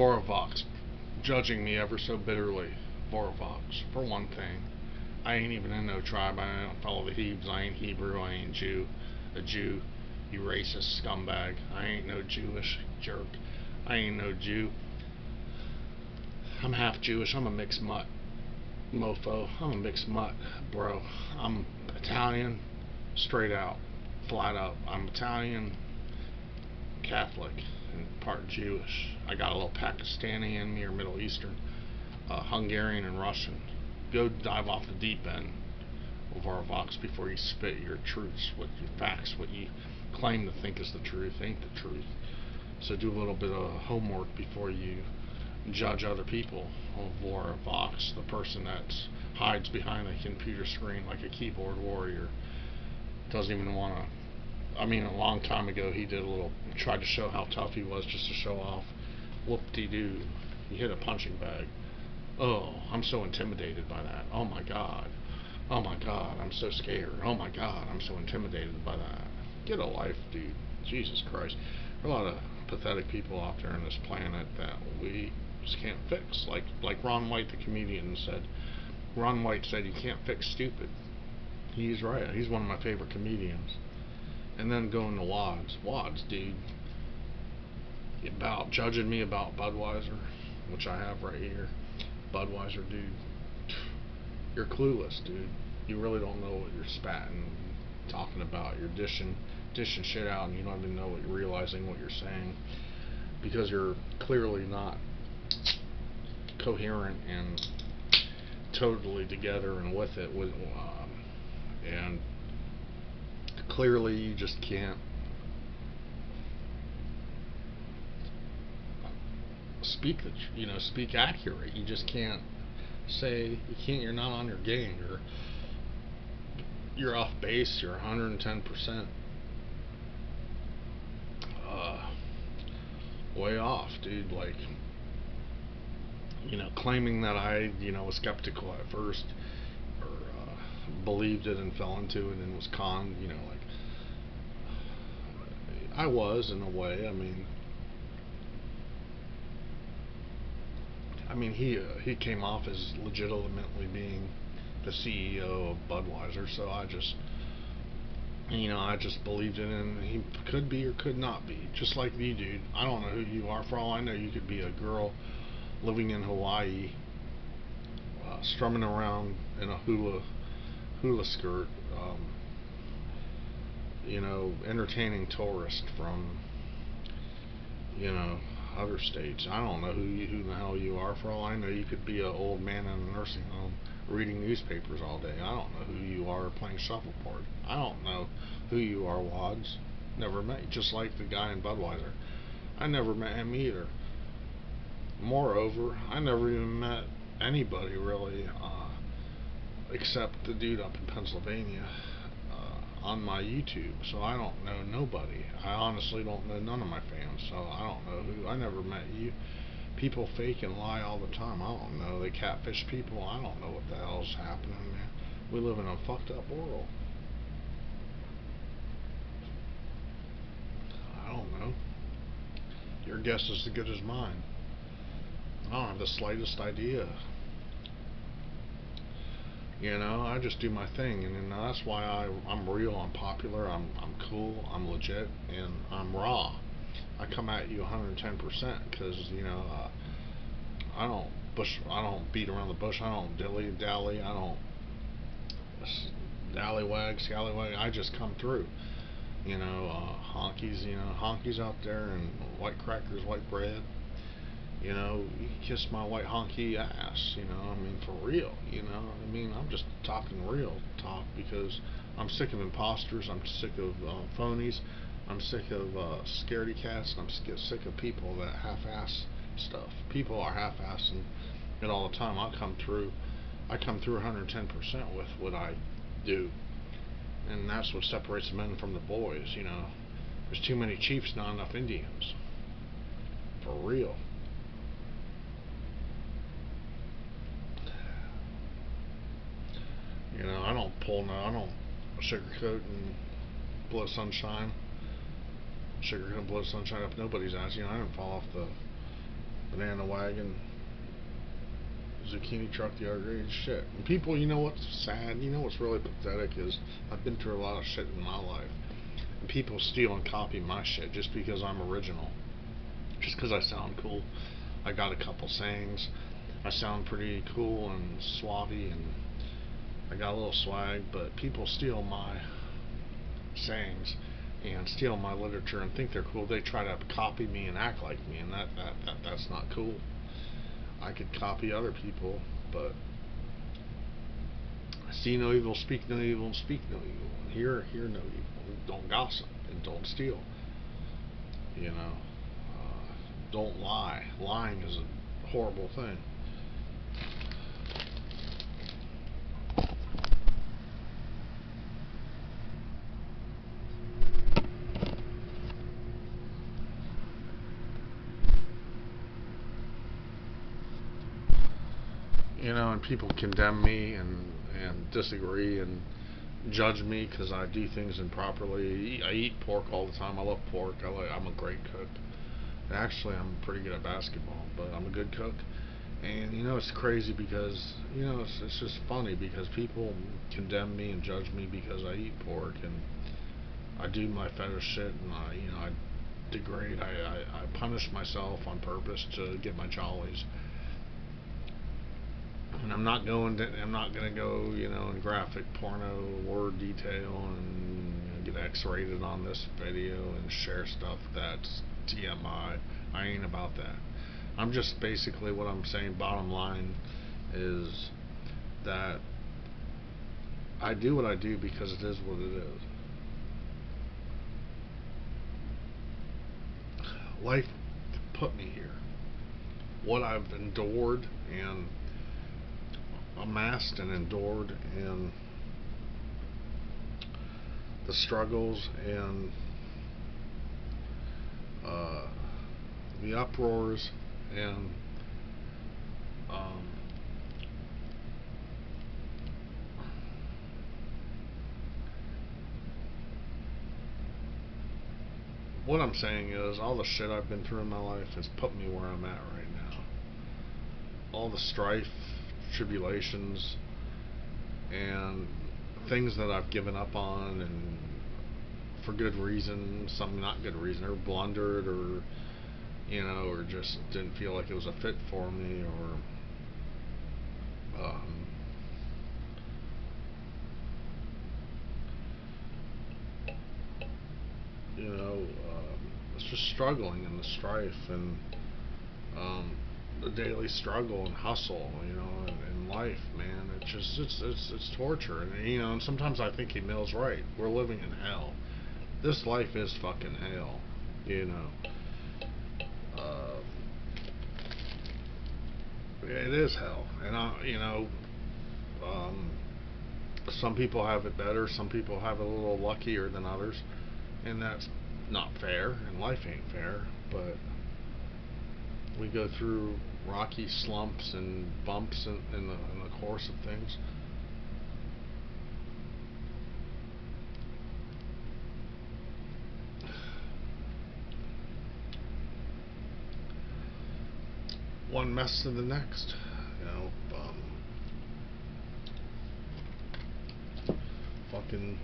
Voravox judging me ever so bitterly. Voravox, for one thing. I ain't even in no tribe. I don't follow the Hebes. I ain't Hebrew. I ain't Jew. A Jew. You racist scumbag. I ain't no Jewish jerk. I ain't no Jew. I'm half Jewish. I'm a mixed mutt. Mofo. I'm a mixed mutt, bro. I'm Italian, straight out, flat out. I'm Italian, Catholic, and part Jewish. I got a little Pakistani in me or Middle Eastern, uh, Hungarian and Russian. Go dive off the deep end of our vox before you spit your truths, what your facts, what you claim to think is the truth ain't the truth. So do a little bit of homework before you judge other people. Or Vox, the person that hides behind a computer screen like a keyboard warrior, doesn't even want to. I mean, a long time ago, he did a little, tried to show how tough he was just to show off. Whoop-de-doo. He hit a punching bag. Oh, I'm so intimidated by that. Oh my God. Oh my God, I'm so scared. Oh my God, I'm so intimidated by that. Get a life, dude. Jesus Christ. There are a lot of pathetic people out there on this planet that we just can't fix. Like like Ron White, the comedian, said. Ron White said you can't fix stupid. He's right. He's one of my favorite comedians. And then going to Wads. Wads, dude. About judging me about Budweiser, which I have right here. Budweiser, dude. You're clueless, dude. You really don't know what you're spatting, talking about. You're dishing, dishing shit out, and you don't even know what you're realizing what you're saying because you're clearly not coherent and totally together and with it with um, and clearly you just can't speak the you know speak accurate. You just can't say you can't you're not on your game. You're you're off base. You're 110% uh, way off dude. Like you know, claiming that I, you know, was skeptical at first or uh, believed it and fell into it and was conned, you know, like I was in a way. I mean, I mean, he uh, he came off as legitimately being the CEO of Budweiser, so I just, you know, I just believed in him. He could be or could not be, just like me, dude. I don't know who you are. For all I know, you could be a girl living in Hawaii, uh, strumming around in a hula hula skirt, um, you know, entertaining tourists from, you know, other states. I don't know who you, who the hell you are. For all I know, you could be an old man in a nursing home reading newspapers all day. I don't know who you are playing shuffleboard. I don't know who you are, Wads. Never met. Just like the guy in Budweiser. I never met him either. Moreover, I never even met anybody really, uh, except the dude up in Pennsylvania on my YouTube. So I don't know nobody. I honestly don't know none of my fans. So I don't know who. I never met you. People fake and lie all the time. I don't know. They catfish people. I don't know what the hell's happening, man. We live in a fucked up world. I don't know. Your guess is as good as mine. I don't have the slightest idea. You know, I just do my thing, and, and that's why I, I'm real, I'm popular, I'm, I'm cool, I'm legit, and I'm raw. I come at you 110% because, you know, uh, I don't bush, I don't beat around the bush, I don't dilly dally, I don't dallywag, scallywag, I just come through. You know, uh, honkies, you know, honkies out there, and white crackers, white bread, you know, you kiss my white honky ass, you know, I mean, for real, you know, I mean, I'm just talking real talk because I'm sick of imposters, I'm sick of uh, phonies, I'm sick of uh, scaredy cats, I'm sick of people that half-ass stuff. People are half-assing it all the time. I come through, I come through 110% with what I do, and that's what separates the men from the boys, you know. There's too many chiefs, not enough Indians. For real. You know, I don't pull no, I don't sugarcoat and blow sunshine, sugarcoat and blow sunshine up nobody's ass. You know, I didn't fall off the banana wagon, zucchini truck the other day. Shit. And people, you know what's sad? You know what's really pathetic is I've been through a lot of shit in my life. And people steal and copy my shit just because I'm original. Just because I sound cool. I got a couple sayings. I sound pretty cool and swabby and I got a little swag, but people steal my sayings and steal my literature and think they're cool. They try to copy me and act like me, and that, that, that that's not cool. I could copy other people, but see no evil, speak no evil, and speak no evil, and hear hear no evil. Don't gossip and don't steal. You know, uh, don't lie. Lying is a horrible thing. You know, and people condemn me and and disagree and judge me because I do things improperly. I eat pork all the time. I love pork. I like, I'm a great cook. Actually, I'm pretty good at basketball, but I'm a good cook. And you know, it's crazy because you know it's, it's just funny because people condemn me and judge me because I eat pork and I do my fetish shit and I you know I degrade. I I, I punish myself on purpose to get my jollies and I'm not going to, I'm not going to go, you know, in graphic porno word detail and get X-rated on this video and share stuff that's TMI. I ain't about that. I'm just basically what I'm saying. Bottom line is that I do what I do because it is what it is. Life put me here. What I've endured and amassed and endured and the struggles and uh, the uproars and um, what I'm saying is all the shit I've been through in my life has put me where I'm at right now. All the strife tribulations and things that I've given up on and for good reason, some not good reason, or blundered or you know, or just didn't feel like it was a fit for me or um, you know, um, it's just struggling and the strife and um, the daily struggle and hustle, you know, in life, man. It's just it's it's it's torture, and you know, and sometimes I think Emil's right. We're living in hell. This life is fucking hell, you know. Uh, it is hell, and I, you know, um, some people have it better. Some people have it a little luckier than others, and that's not fair. And life ain't fair, but we go through rocky slumps and bumps in, in, the, in the course of things. One mess to the next, you know. Um, fucking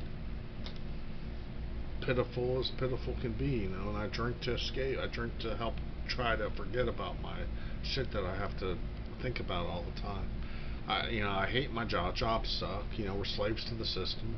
pitiful as pitiful can be, you know. And I drink to escape. I drink to help try to forget about my shit that I have to think about all the time. I, you know, I hate my job. Jobs suck. You know, we're slaves to the system.